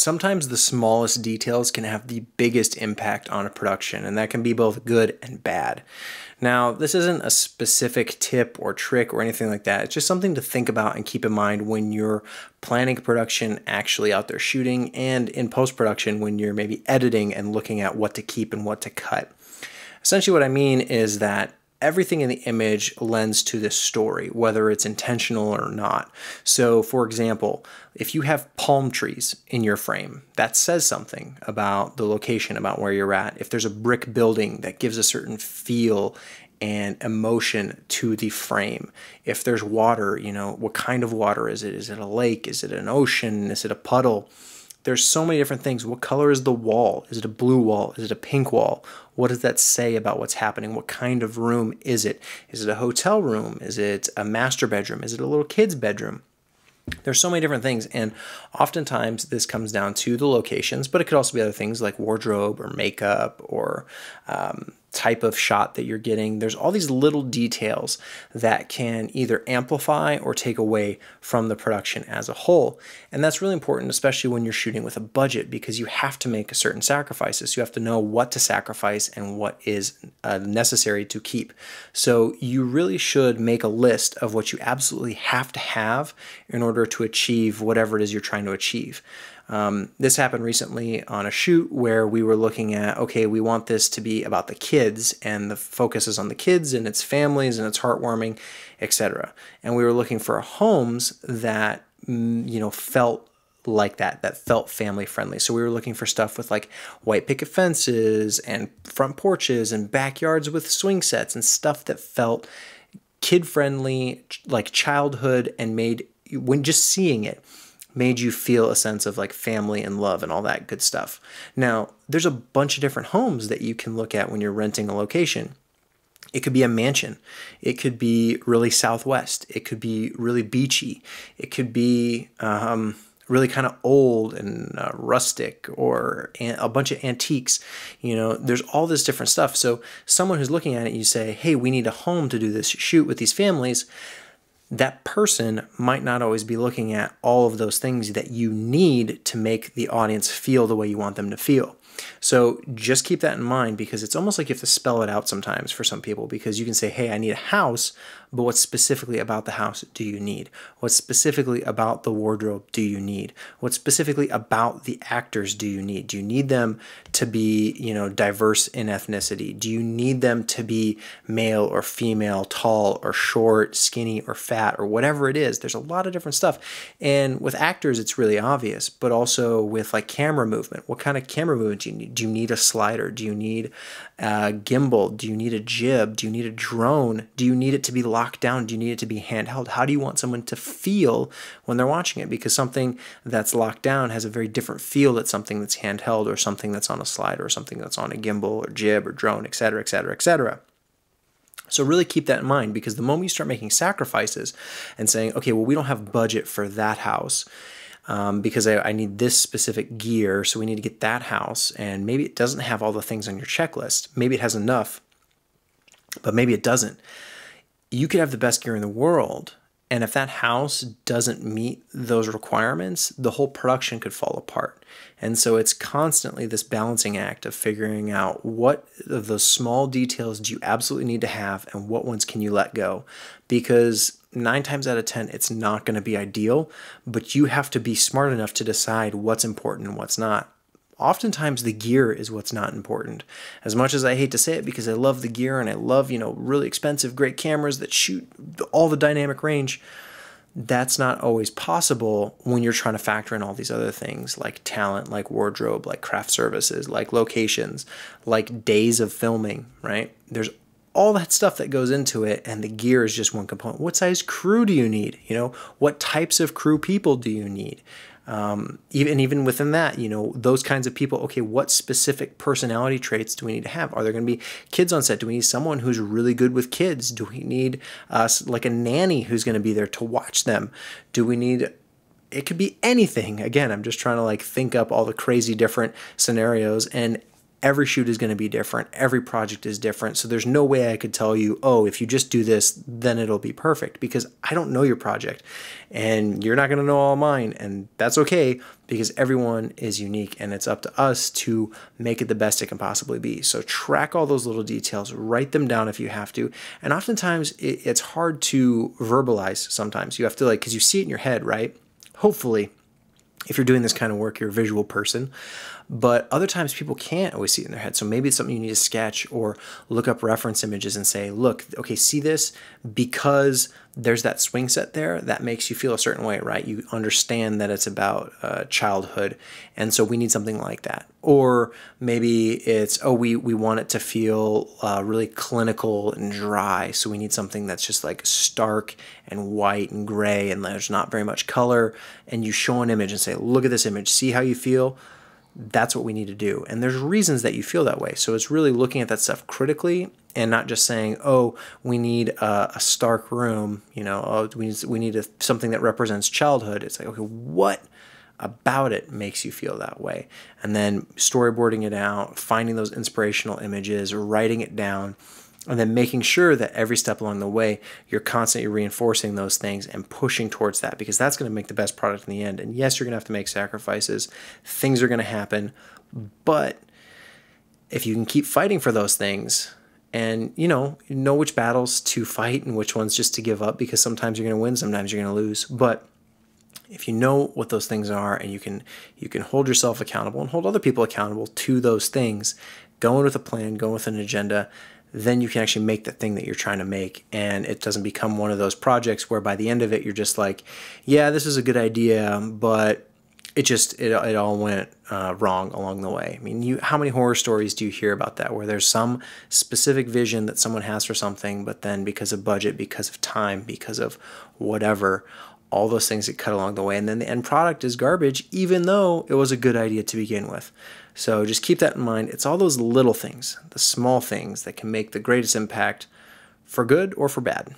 sometimes the smallest details can have the biggest impact on a production, and that can be both good and bad. Now, this isn't a specific tip or trick or anything like that. It's just something to think about and keep in mind when you're planning a production, actually out there shooting, and in post production when you're maybe editing and looking at what to keep and what to cut. Essentially, what I mean is that everything in the image lends to this story, whether it's intentional or not. So, for example, if you have palm trees in your frame, that says something about the location, about where you're at. If there's a brick building, that gives a certain feel and emotion to the frame. If there's water, you know, what kind of water is it? Is it a lake? Is it an ocean? Is it a puddle? There's so many different things. What color is the wall? Is it a blue wall? Is it a pink wall? What does that say about what's happening? What kind of room is it? Is it a hotel room? Is it a master bedroom? Is it a little kid's bedroom? There's so many different things, and oftentimes this comes down to the locations, but it could also be other things like wardrobe or makeup or um, type of shot that you're getting. There's all these little details that can either amplify or take away from the production as a whole. And that's really important, especially when you're shooting with a budget, because you have to make certain sacrifices. You have to know what to sacrifice and what is uh, necessary to keep. So you really should make a list of what you absolutely have to have in order to achieve whatever it is you're trying to achieve. Um, this happened recently on a shoot where we were looking at okay, we want this to be about the kids, and the focus is on the kids and its families and it's heartwarming, etc. And we were looking for homes that mm, you know felt like that that felt family friendly so we were looking for stuff with like white picket fences and front porches and backyards with swing sets and stuff that felt kid friendly like childhood and made when just seeing it made you feel a sense of like family and love and all that good stuff. Now, there's a bunch of different homes that you can look at when you're renting a location. It could be a mansion. It could be really southwest. It could be really beachy. It could be um, really kind of old and uh, rustic or a bunch of antiques. You know, there's all this different stuff. So, someone who's looking at it, you say, hey, we need a home to do this shoot with these families that person might not always be looking at all of those things that you need to make the audience feel the way you want them to feel. So just keep that in mind because it's almost like you have to spell it out sometimes for some people because you can say, hey, I need a house, but what specifically about the house do you need? What specifically about the wardrobe do you need? What specifically about the actors do you need? Do you need them to be, you know, diverse in ethnicity? Do you need them to be male or female, tall or short, skinny or fat or whatever it is? There's a lot of different stuff. And with actors, it's really obvious, but also with like camera movement. What kind of camera movement do you need? Do you need a slider? Do you need a gimbal? Do you need a jib? Do you need a drone? Do you need it to be locked down? Do you need it to be handheld? How do you want someone to feel when they're watching it? Because something that's locked down has a very different feel than something that's handheld or something that's on a slider or something that's on a gimbal or jib or drone, etc., etc., etc. So really keep that in mind because the moment you start making sacrifices and saying, okay, well, we don't have budget for that house um, because I, I, need this specific gear. So we need to get that house. And maybe it doesn't have all the things on your checklist. Maybe it has enough, but maybe it doesn't. You could have the best gear in the world. And if that house doesn't meet those requirements, the whole production could fall apart. And so it's constantly this balancing act of figuring out what of those small details do you absolutely need to have and what ones can you let go. Because nine times out of 10, it's not going to be ideal, but you have to be smart enough to decide what's important and what's not. Oftentimes, the gear is what's not important. As much as I hate to say it because I love the gear and I love, you know, really expensive, great cameras that shoot all the dynamic range, that's not always possible when you're trying to factor in all these other things like talent, like wardrobe, like craft services, like locations, like days of filming, right? There's all that stuff that goes into it and the gear is just one component. What size crew do you need? You know what types of crew people do you need? Um, even even within that you know those kinds of people okay what specific personality traits do we need to have? Are there going to be kids on set? Do we need someone who's really good with kids? Do we need us uh, like a nanny who's going to be there to watch them? Do we need it could be anything. Again i'm just trying to like think up all the crazy different scenarios and every shoot is going to be different. Every project is different. So there's no way I could tell you, oh, if you just do this, then it'll be perfect because I don't know your project and you're not going to know all mine. And that's okay because everyone is unique and it's up to us to make it the best it can possibly be. So track all those little details, write them down if you have to. And oftentimes it's hard to verbalize sometimes. You have to like, because you see it in your head, right? Hopefully, if you're doing this kind of work, you're a visual person. But other times people can't always see it in their head. So maybe it's something you need to sketch or look up reference images and say, look, okay, see this because there's that swing set there that makes you feel a certain way, right? You understand that it's about uh, childhood. And so we need something like that. Or maybe it's, oh, we, we want it to feel uh, really clinical and dry. So we need something that's just like stark and white and gray and there's not very much color. And you show an image and say, look at this image, see how you feel that's what we need to do. And there's reasons that you feel that way. So it's really looking at that stuff critically and not just saying, "Oh, we need a, a stark room," you know, "Oh, we need, we need a, something that represents childhood." It's like, okay, what about it makes you feel that way? And then storyboarding it out, finding those inspirational images, writing it down, and then making sure that every step along the way you're constantly reinforcing those things and pushing towards that because that's going to make the best product in the end and yes you're going to have to make sacrifices things are going to happen but if you can keep fighting for those things and you know know which battles to fight and which ones just to give up because sometimes you're going to win sometimes you're going to lose. But if you know what those things are and you can you can hold yourself accountable and hold other people accountable to those things going with a plan going with an agenda then you can actually make the thing that you're trying to make. And it doesn't become one of those projects where by the end of it you're just like yeah this is a good idea but it just it, it all went uh, wrong along the way i mean you how many horror stories do you hear about that where there's some specific vision that someone has for something but then because of budget because of time because of whatever all those things get cut along the way and then the end product is garbage even though it was a good idea to begin with so just keep that in mind. It's all those little things, the small things that can make the greatest impact for good or for bad.